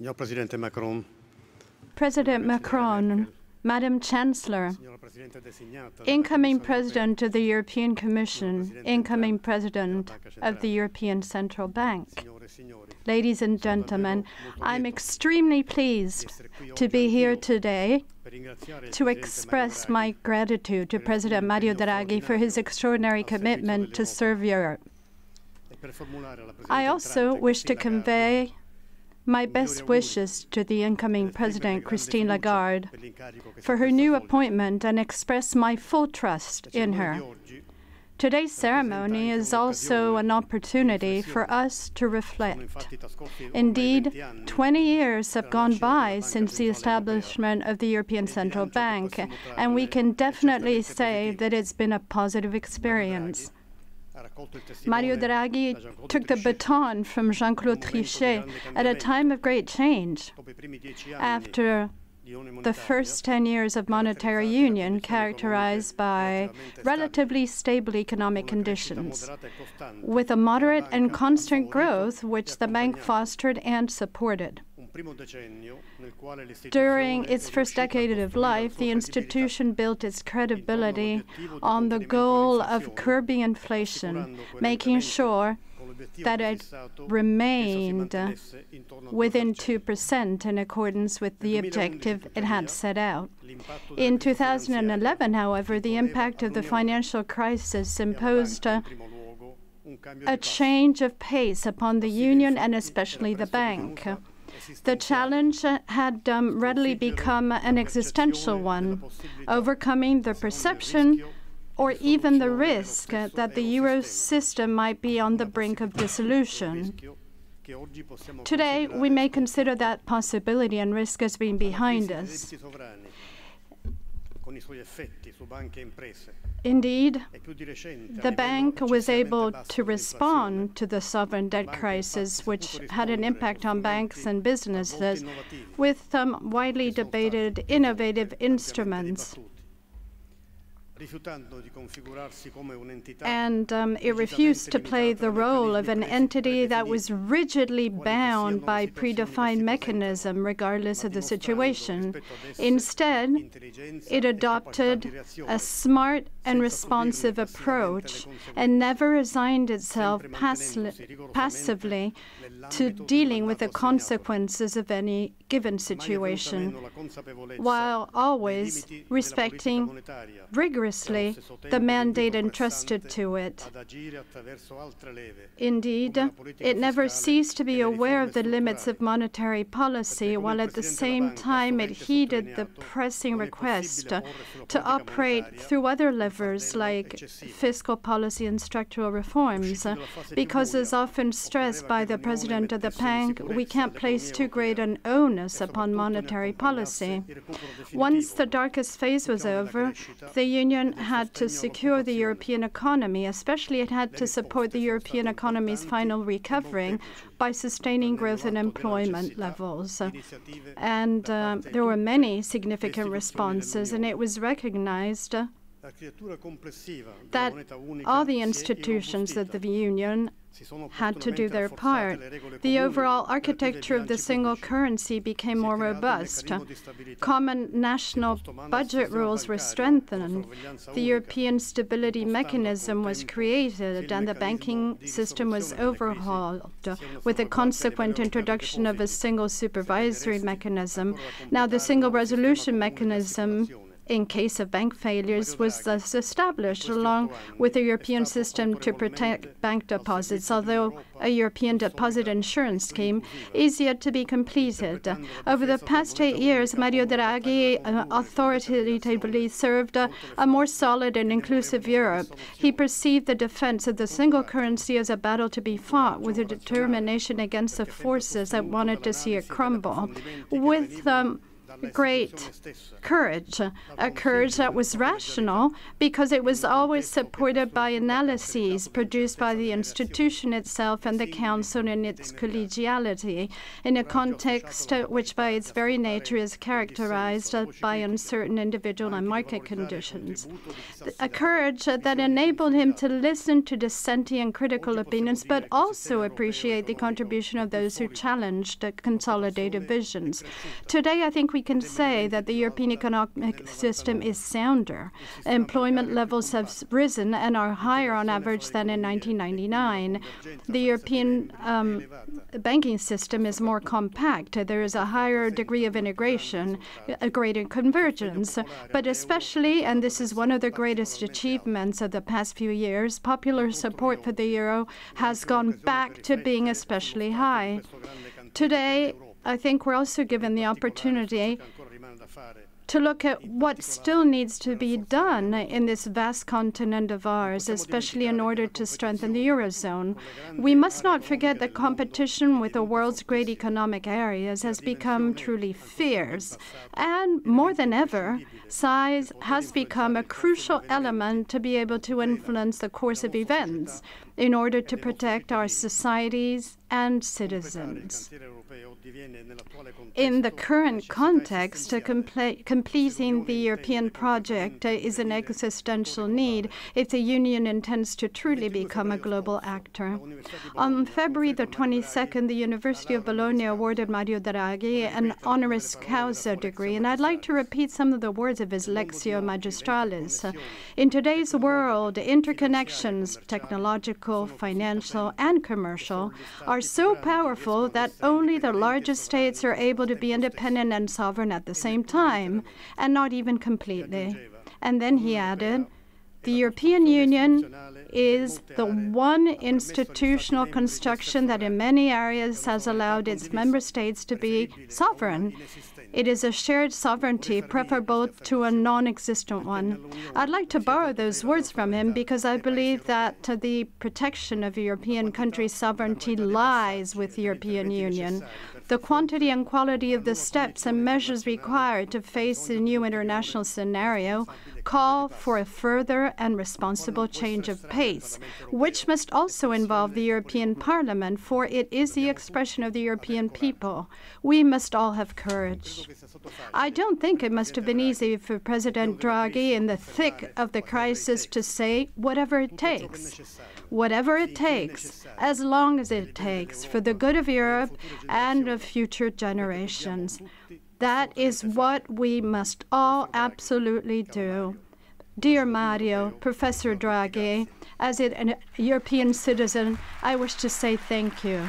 Signor Presidente Macron, President Macron, Madam Chancellor, signora Presidente designata, incoming President of the European Commission, incoming President of the European Central Bank. Ladies and gentlemen, I'm extremely pleased to be here today per ringraziare il to express my gratitude to President Mario Draghi for his extraordinary commitment to serve Europe. Draghi per formulare alla Presidente I also wish to convey my best wishes to the incoming President Christine Lagarde for her new appointment and express my full trust in her. Today's ceremony is also an opportunity for us to reflect. Indeed, 20 years have gone by since the establishment of the European Central Bank, and we can definitely say that it's been a positive experience. Mario Draghi took the baton from Jean Claude Trichet at a time of great change. Dopo i primi dieci anni after the first 10 years of monetary union characterized by relatively stable economic con una crescita conditions, with a moderate and constant growth which the bank fostered and supported. Un primo decennio nel quale l'istituzione During its first decade of life, the institution built its credibility on the goal of curbing inflation, making sure that it remained essa si mantenesse intorno al within 2%. 2% in accordance with the objective it had set out. In 2011, however, the impact of the financial crisis imposed a, in primo luogo, un cambio a change of pace upon the Union and especially the bank. The challenge had um, readily become an existential one, overcoming the perception or even the risk that the euro system might be on the brink of dissolution. Today, we may consider that possibility and risk as being behind us. Indeed, più di recente, a the bank was able to respond to the sovereign debt crisis, which had an impact on banks and businesses, with some widely debated innovative instruments. And um, it refused to play the role of an entity that was rigidly bound by predefined mechanism, regardless of the situation. Instead, it adopted a smart and responsive approach and never resigned itself passively to dealing with the consequences of any given situation, while always respecting the mandate entrusted to it. Indeed, it never ceased to be aware of the limits of monetary policy, while at the same time it heeded the pressing request to operate through other levers like fiscal policy and structural reforms. Because, as often stressed by the president of the bank, we can't place too great an onus upon monetary policy. Once the darkest phase was over, the Union had to secure the European economy, especially it had to support the European economy's final recovering by sustaining growth and employment levels. And uh, there were many significant responses, and it was recognized that all the institutions of the Union had to do their part. The overall architecture of the single currency became more robust. Common national budget rules were strengthened. The European Stability Mechanism was created, and the banking system was overhauled, with the consequent introduction of a single supervisory mechanism. Now, the single resolution mechanism in case of bank failures was thus established, along with a European system to protect bank deposits, although a European deposit insurance scheme is yet to be completed. Over the past eight years, Mario Draghi uh, authoritatively served a more solid and inclusive Europe. He perceived the defense of the single currency as a battle to be fought with a determination against the forces that wanted to see it crumble. With um, great courage, a courage that was rational because it was always supported by analyses produced by the institution itself and the Council in its collegiality, in a context which, by its very nature, is characterized by uncertain individual and market conditions. A courage that enabled him to listen to dissenting and critical opinions, but also appreciate the contribution of those who challenged consolidated visions. Today, I think we can say that the European economic system is sounder. Employment levels have risen and are higher on average than in 1999. The European um, banking system is more compact. There is a higher degree of integration, a greater convergence, but especially, and this is one of the greatest achievements of the past few years, popular support for the euro has gone back to being especially high. Today, I think we're also given the opportunity to look at what still needs to be done in this vast continent of ours, especially in order to strengthen the Eurozone. We must not forget that competition with the world's great economic areas has become truly fierce. And more than ever, size has become a crucial element to be able to influence the course of events in order to protect our societies and citizens. In the current context, completing the European project is an existential need if the Union intends to truly become a global actor. On February the 22nd, the University of Bologna awarded Mario Draghi an honoris causa degree, and I'd like to repeat some of the words of his Lectio Magistralis. In today's world, interconnections, technological, financial, and commercial, are so powerful that only the largest states are able to be independent and sovereign at the same time, and not even completely. And then he added, the European Union is the one institutional construction that in many areas has allowed its member states to be sovereign. It is a shared sovereignty preferable to a non existent one. I'd like to borrow those words from him because I believe that the protection of European countries' sovereignty lies with the European Union. The quantity and quality of the steps and measures required to face the new international scenario call for a further and responsible change of pace, which must also involve the European Parliament, for it is the expression of the European people. We must all have courage. I don't think it must have been easy for President Draghi, in the thick of the crisis, to say whatever it takes. Whatever it takes, as long as it takes, for the good of Europe and of future generations. That is what we must all absolutely do. Dear Mario, Professor Draghi, as a European citizen, I wish to say thank you.